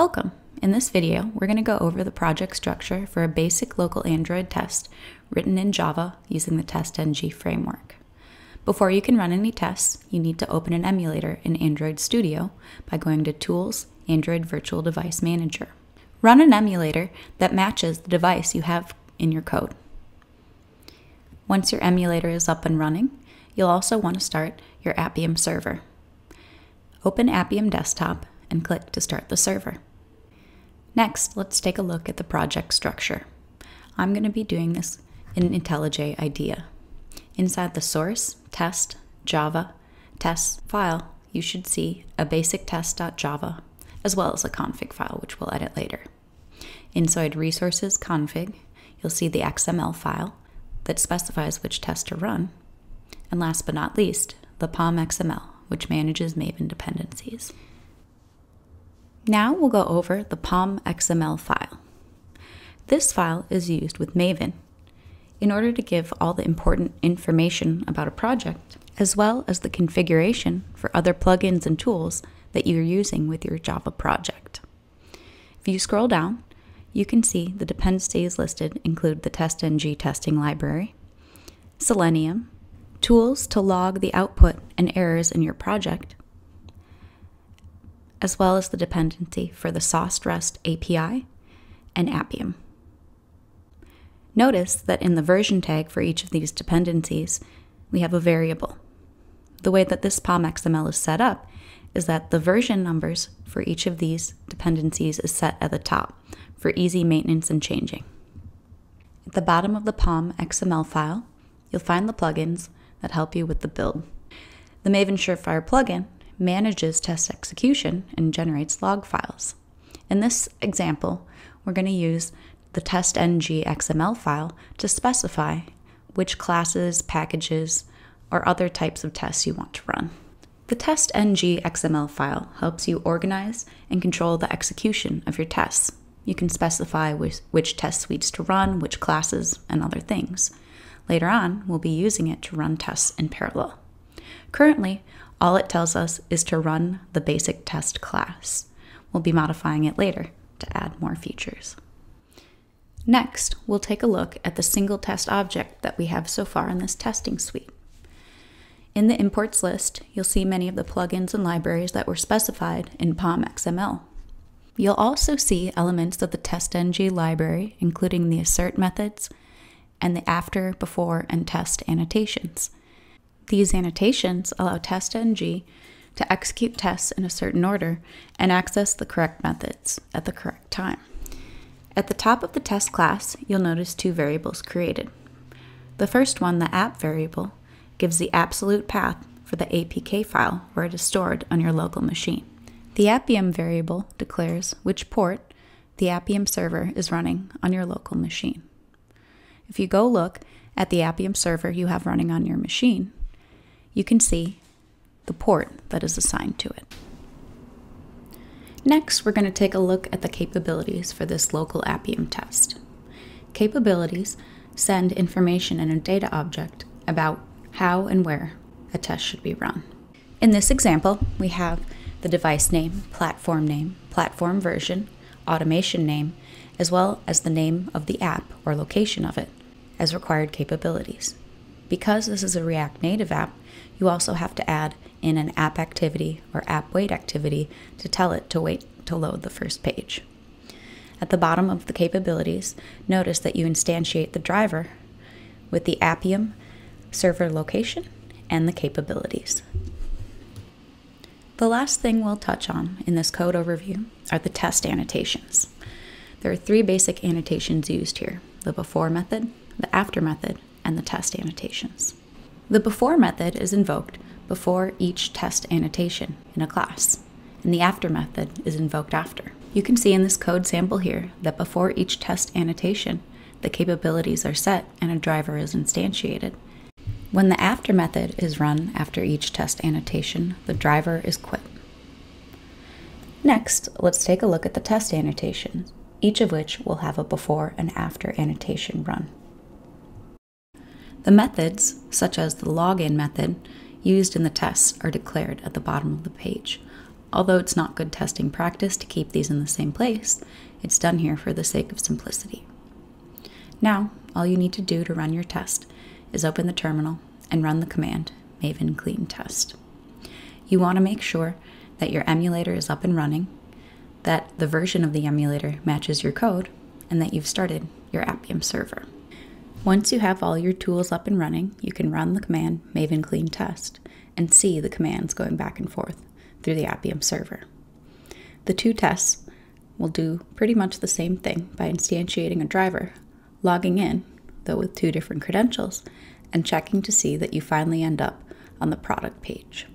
Welcome! In this video, we're going to go over the project structure for a basic local Android test written in Java using the TestNG framework. Before you can run any tests, you need to open an emulator in Android Studio by going to Tools, Android Virtual Device Manager. Run an emulator that matches the device you have in your code. Once your emulator is up and running, you'll also want to start your Appium server. Open Appium Desktop and click to start the server. Next, let's take a look at the project structure. I'm going to be doing this in IntelliJ IDEA. Inside the source, test, Java, test file, you should see a basic test.java, as well as a config file, which we'll edit later. Inside resources config, you'll see the XML file that specifies which test to run. And last but not least, the POM XML, which manages Maven dependencies. Now we'll go over the POM XML file. This file is used with Maven in order to give all the important information about a project, as well as the configuration for other plugins and tools that you're using with your Java project. If you scroll down, you can see the dependencies listed include the TestNG testing library, Selenium, tools to log the output and errors in your project, as well as the dependency for the REST API and Appium. Notice that in the version tag for each of these dependencies, we have a variable. The way that this POM XML is set up is that the version numbers for each of these dependencies is set at the top for easy maintenance and changing. At the bottom of the POM XML file, you'll find the plugins that help you with the build. The Maven Surefire plugin manages test execution and generates log files. In this example, we're going to use the testng XML file to specify which classes, packages, or other types of tests you want to run. The testng XML file helps you organize and control the execution of your tests. You can specify which, which test suites to run, which classes, and other things. Later on, we'll be using it to run tests in parallel. Currently, all it tells us is to run the basic test class. We'll be modifying it later to add more features. Next, we'll take a look at the single test object that we have so far in this testing suite. In the imports list, you'll see many of the plugins and libraries that were specified in POM XML. You'll also see elements of the TestNG library, including the assert methods and the after, before, and test annotations. These annotations allow TestNG to execute tests in a certain order and access the correct methods at the correct time. At the top of the test class, you'll notice two variables created. The first one, the app variable, gives the absolute path for the APK file where it is stored on your local machine. The Appium variable declares which port the Appium server is running on your local machine. If you go look at the Appium server you have running on your machine, you can see the port that is assigned to it. Next, we're going to take a look at the capabilities for this local Appium test. Capabilities send information in a data object about how and where a test should be run. In this example, we have the device name, platform name, platform version, automation name, as well as the name of the app or location of it as required capabilities. Because this is a React Native app, you also have to add in an app activity or app wait activity to tell it to wait to load the first page. At the bottom of the capabilities, notice that you instantiate the driver with the Appium server location and the capabilities. The last thing we'll touch on in this code overview are the test annotations. There are three basic annotations used here the before method, the after method, and the test annotations. The before method is invoked before each test annotation in a class, and the after method is invoked after. You can see in this code sample here that before each test annotation, the capabilities are set and a driver is instantiated. When the after method is run after each test annotation, the driver is quit. Next, let's take a look at the test annotations, each of which will have a before and after annotation run. The methods, such as the login method, used in the tests are declared at the bottom of the page. Although it's not good testing practice to keep these in the same place, it's done here for the sake of simplicity. Now, all you need to do to run your test is open the terminal and run the command maven clean test. You want to make sure that your emulator is up and running, that the version of the emulator matches your code, and that you've started your Appium server. Once you have all your tools up and running, you can run the command maven clean test and see the commands going back and forth through the Appium server. The two tests will do pretty much the same thing by instantiating a driver, logging in, though with two different credentials, and checking to see that you finally end up on the product page.